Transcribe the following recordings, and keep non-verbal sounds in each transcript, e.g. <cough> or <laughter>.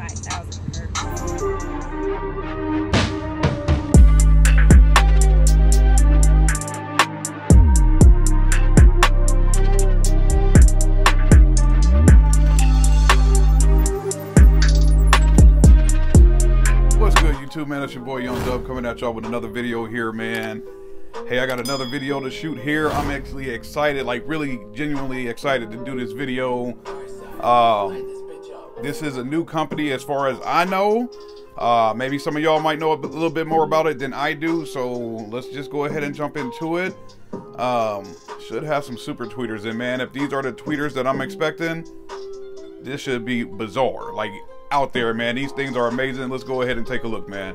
5000 hertz. What's good, YouTube, man? It's your boy John Dub coming at y'all with another video here, man. Hey, I got another video to shoot here. I'm actually excited, like really genuinely excited to do this video. Uh, this is a new company as far as I know. Uh, maybe some of y'all might know a little bit more about it than I do, so let's just go ahead and jump into it. Um, should have some super tweeters in, man. If these are the tweeters that I'm expecting, this should be bizarre. Like out there, man. These things are amazing. Let's go ahead and take a look, man.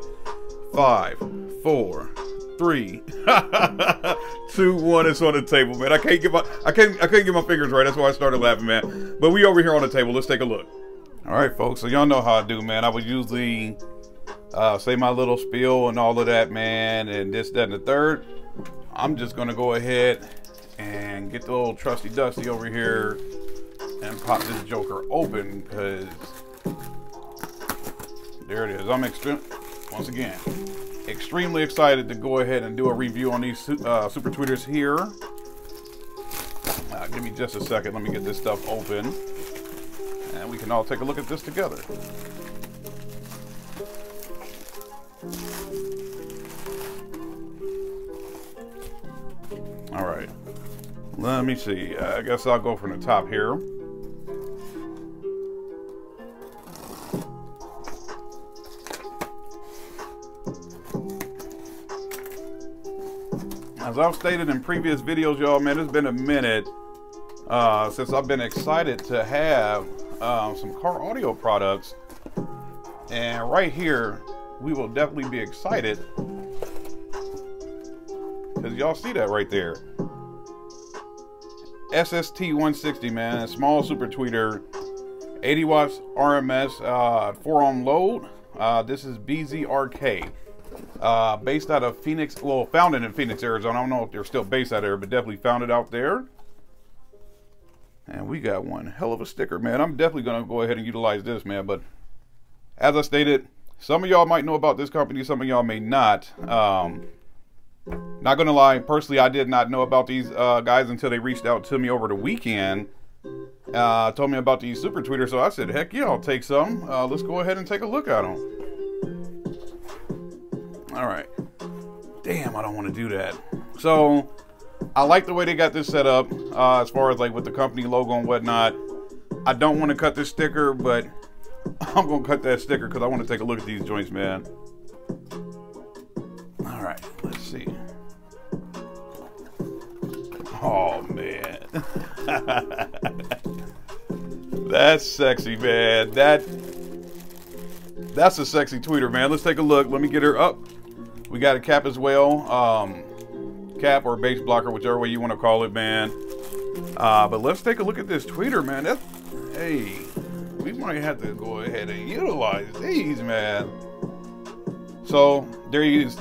Five, four, three, <laughs> two, one. It's on the table, man. I can't get my I can't I couldn't get my fingers right. That's why I started laughing, man. But we over here on the table. Let's take a look. All right, folks. So y'all know how I do, man. I would usually uh, say my little spiel and all of that, man, and this, that, and the third. I'm just gonna go ahead and get the old trusty dusty over here and pop this joker open because there it is. I'm extreme once again extremely excited to go ahead and do a review on these uh, super tweeters here. Uh, give me just a second. Let me get this stuff open, we can all take a look at this together. All right. Let me see. I guess I'll go from the top here. As I've stated in previous videos, y'all, man, it's been a minute uh, since I've been excited to have um, some car audio products. And right here, we will definitely be excited because y'all see that right there. SST 160, man, a small super tweeter, 80 watts RMS, uh, 4 ohm load. Uh, this is BZRK, uh, based out of Phoenix, well, founded in Phoenix, Arizona. I don't know if they're still based out there, but definitely founded out there. And we got one hell of a sticker, man. I'm definitely going to go ahead and utilize this, man. But as I stated, some of y'all might know about this company, some of y'all may not. Um, not gonna lie, personally, I did not know about these uh, guys until they reached out to me over the weekend. Uh, told me about these super tweeters, so I said, "Heck yeah, I'll take some. Uh, let's go ahead and take a look at them." All right. Damn, I don't want to do that. So, I like the way they got this set up, uh, as far as like with the company logo and whatnot. I don't want to cut this sticker, but <laughs> I'm gonna cut that sticker because I want to take a look at these joints, man. All right, let's see. Oh man, <laughs> that's sexy, man. That that's a sexy tweeter, man. Let's take a look. Let me get her up. We got a cap as well, um, cap or bass blocker, whichever way you want to call it, man. Uh, but let's take a look at this tweeter, man. That's hey, we might have to go ahead and utilize these, man. So there he is.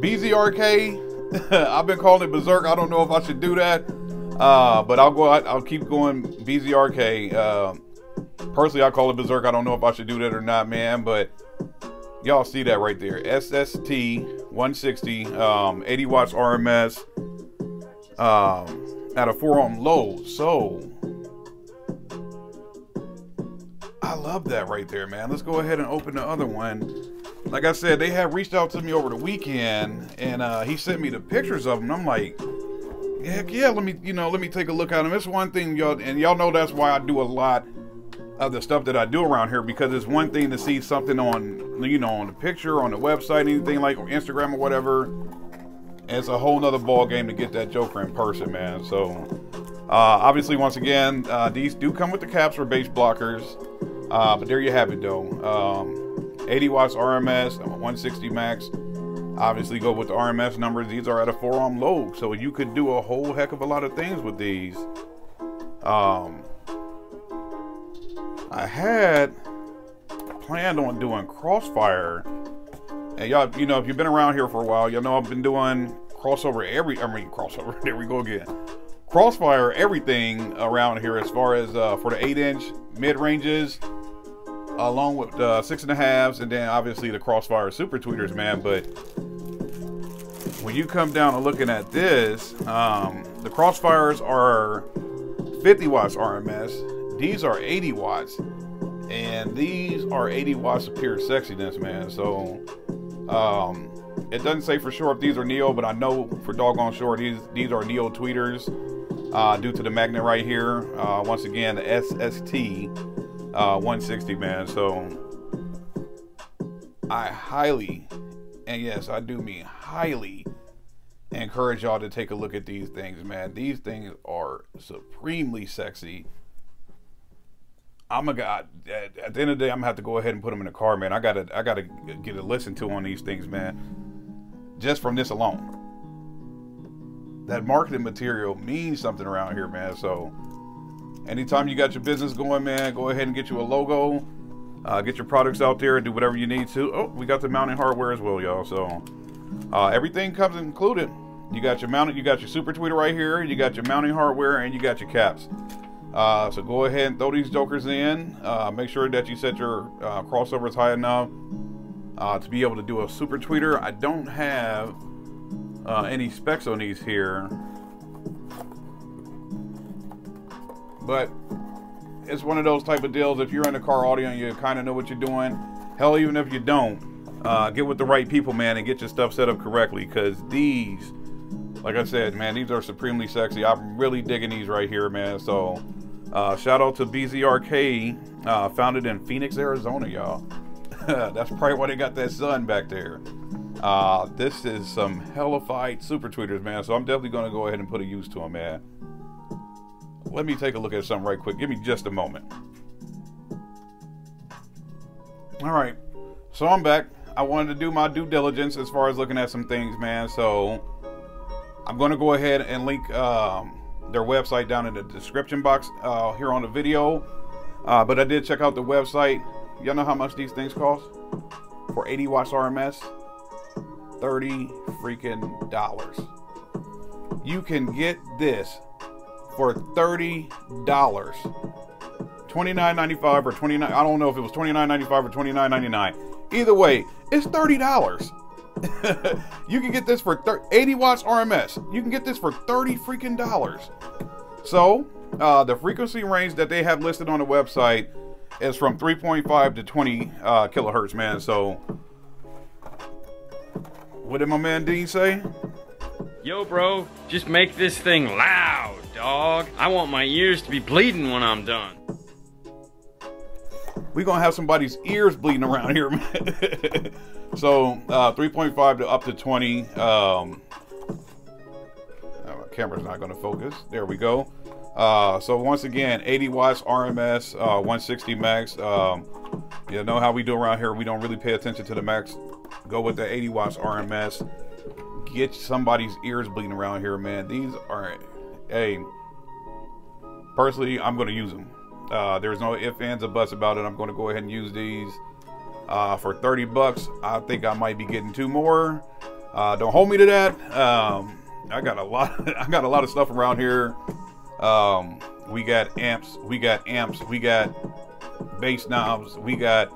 BZRK. <laughs> I've been calling it Berserk. I don't know if I should do that, uh, but I'll go. I'll keep going BZRK. Uh, personally, I call it Berserk. I don't know if I should do that or not, man. But y'all see that right there. SST 160, um, 80 watts RMS, um, at a four ohm load. So I love that right there, man. Let's go ahead and open the other one. Like I said, they have reached out to me over the weekend, and uh, he sent me the pictures of them. I'm like, heck yeah, let me, you know, let me take a look at them. It's one thing, y'all, and y'all know that's why I do a lot of the stuff that I do around here because it's one thing to see something on, you know, on the picture, on the website, anything like or Instagram or whatever. It's a whole nother ball game to get that Joker in person, man. So, uh, obviously, once again, uh, these do come with the caps for bass blockers. Uh, but there you have it, though. Um, 80 watts RMS, 160 max. Obviously, go with the RMS numbers. These are at a 4 ohm load, so you could do a whole heck of a lot of things with these. Um, I had planned on doing Crossfire, and y'all, you know, if you've been around here for a while, y'all know I've been doing crossover every. I mean, crossover. <laughs> There we go again. Crossfire everything around here as far as uh, for the 8 inch mid ranges along with uh, six and a halves, and then obviously the Crossfire Super Tweeters, man. But when you come down and looking at this, um, the Crossfires are 50 watts RMS. These are 80 watts, and these are 80 watts of pure sexiness, man. So um, it doesn't say for sure if these are Neo, but I know for doggone sure these these are Neo tweeters uh, due to the magnet right here. Uh, once again, the SST uh, 160, man. So I highly, and yes, I do mean highly, encourage y'all to take a look at these things, man. These things are supremely sexy. I'm a guy. At, at the end of the day, I'm gonna have to go ahead and put them in the car, man. I gotta, I gotta get a listen to on these things, man. Just from this alone, that marketing material means something around here, man. So, anytime you got your business going, man, go ahead and get you a logo, uh, get your products out there, and do whatever you need to. Oh, we got the mounting hardware as well, y'all. So, uh, everything comes included. You got your mounting, you got your super tweeter right here, you got your mounting hardware, and you got your caps. Uh, so go ahead and throw these jokers in. Uh, make sure that you set your uh, crossovers high enough uh, to be able to do a super tweeter. I don't have uh, any specs on these here, but it's one of those type of deals. If you're in the car audio and you kind of know what you're doing, hell, even if you don't, uh, get with the right people, man, and get your stuff set up correctly. Because these, like I said, man, these are supremely sexy. I'm really digging these right here, man. So, uh, shout out to BZRK, uh, founded in Phoenix, Arizona, y'all. <laughs> That's probably why they got that sun back there. Uh, this is some hellified super tweeters, man. So I'm definitely going to go ahead and put a use to them, man. Let me take a look at something right quick. Give me just a moment. All right. So I'm back. I wanted to do my due diligence as far as looking at some things, man. So I'm going to go ahead and link um, their website down in the description box uh, here on the video. Uh, but I did check out the website. Y'all know how much these things cost? For 80 watts RMS? 30 freaking dollars. You can get this for $30. 29.95 or 29 I don't know if it was 29.95 or 29.99. Either way, it's $30. <laughs> you can get this for 30, 80 watts RMS. You can get this for 30 freaking dollars. So, uh, the frequency range that they have listed on the website is from 3.5 to 20 uh, kilohertz, man. So, what did my man Dean say? Yo, bro, just make this thing loud, dog. I want my ears to be bleeding when I'm done. We gonna have somebody's ears bleeding around here, <laughs> so uh, 3.5 to up to 20. Um, my camera's not gonna focus. There we go. Uh, so once again, 80 watts RMS, uh, 160 max. Um, you know how we do around here. We don't really pay attention to the max. Go with the 80 watts RMS. Get somebody's ears bleeding around here, man. These are, hey, personally, I'm gonna use them. Uh, there's no ifs, ands, or buts about it. I'm going to go ahead and use these uh, for 30 bucks. I think I might be getting two more. Uh, don't hold me to that. Um, I got a lot. <laughs> I got a lot of stuff around here. Um, we got amps. We got amps. We got bass knobs. We got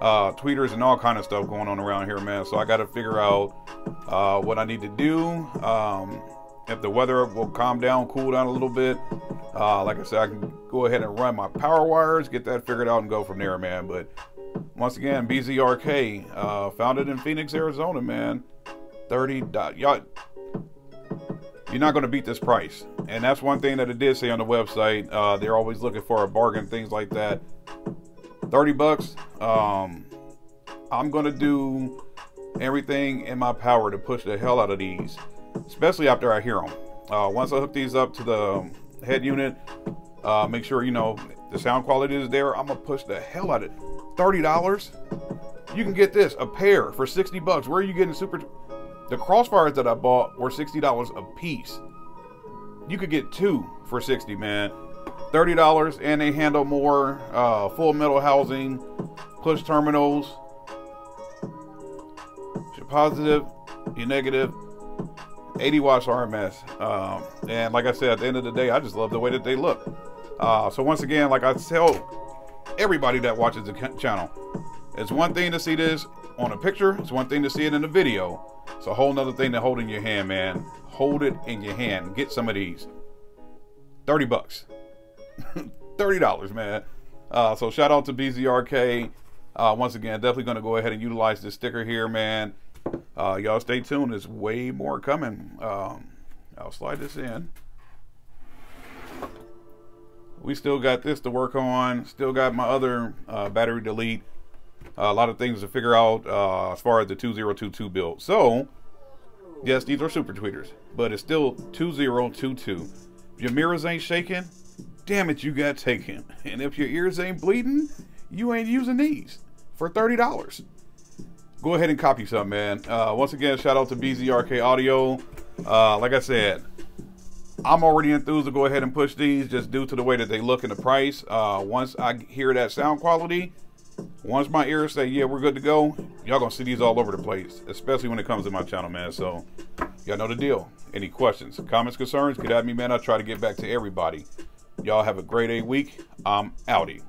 uh, tweeters and all kind of stuff going on around here, man. So I got to figure out uh, what I need to do. Um, if the weather will calm down, cool down a little bit, uh, like I said, I can go ahead and run my power wires, get that figured out, and go from there, man. But once again, BZRK, uh, founded in Phoenix, Arizona, man. 30 dot. Y'all, you're not going to beat this price. And that's one thing that it did say on the website. Uh, they're always looking for a bargain, things like that. 30 bucks. Um, I'm going to do everything in my power to push the hell out of these especially after I hear them. Uh, once I hook these up to the head unit, uh, make sure you know the sound quality is there. I'm gonna push the hell out of it. Thirty dollars, you can get this a pair for sixty bucks. Where are you getting super? The crossfires that I bought were sixty dollars a piece. You could get two for sixty, man. Thirty dollars, and they handle more uh, full metal housing, push terminals. Your positive, your negative, 80 watts RMS. Um, and like I said, at the end of the day, I just love the way that they look. Uh, so once again, like I tell everybody that watches the channel. It's one thing to see this on a picture. It's one thing to see it in a video. It's a whole nother thing to hold in your hand, man. Hold it in your hand. Get some of these. 30 bucks. <laughs> $30, man. Uh, so shout out to BZRK. Uh, once again, definitely going to go ahead and utilize this sticker here, man. Uh, y'all stay tuned. There's way more coming. Um, I'll slide this in. We still got this to work on. Still got my other uh, battery delete. Uh, a lot of things to figure out uh, as far as the 2022 build. So, yes, these are super tweeters, but it's still 2022. If your mirrors ain't shaking, damn it, you got taken. <laughs> And if your ears ain't bleeding, you ain't using these for $30. Go ahead and copy some, man. Uh, once again, shout out to BZRK Audio. Uh, like I said, I'm already enthused to go ahead and push these just due to the way that they look and the price. Uh, once I hear that sound quality, once my ears say, yeah, we're good to go, y'all gonna see these all over the place, especially when it comes to my channel, man. So, y'all know the deal. Any questions, comments, concerns, get at me, man. I try to get back to everybody. Y'all have a great A week. I'm outie.